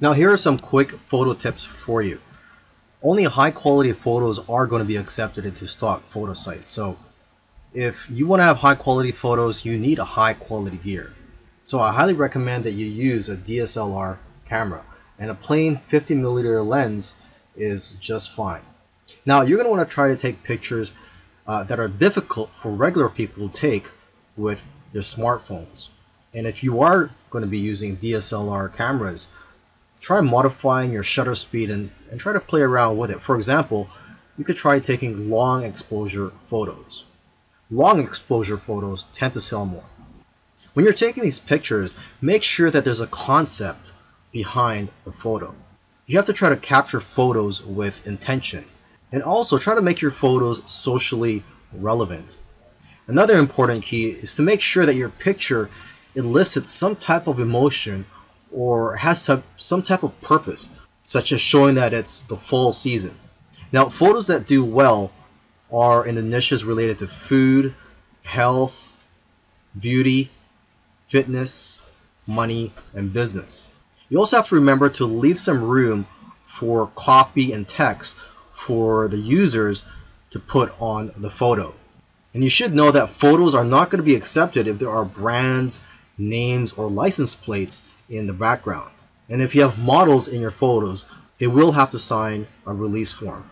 Now here are some quick photo tips for you. Only high quality photos are going to be accepted into stock photo sites. So if you want to have high quality photos, you need a high quality gear. So I highly recommend that you use a DSLR camera and a plain 50 millimeter lens is just fine. Now you're going to want to try to take pictures uh, that are difficult for regular people to take with their smartphones. And if you are going to be using DSLR cameras, try modifying your shutter speed and, and try to play around with it. For example, you could try taking long exposure photos. Long exposure photos tend to sell more. When you're taking these pictures, make sure that there's a concept behind the photo. You have to try to capture photos with intention. And also try to make your photos socially relevant. Another important key is to make sure that your picture elicits some type of emotion or has some, some type of purpose, such as showing that it's the fall season. Now, photos that do well are in the niches related to food, health, beauty, fitness, money, and business. You also have to remember to leave some room for copy and text for the users to put on the photo. And you should know that photos are not going to be accepted if there are brands, names, or license plates in the background. And if you have models in your photos, they will have to sign a release form.